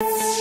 you